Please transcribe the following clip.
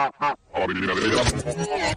Arrivederci.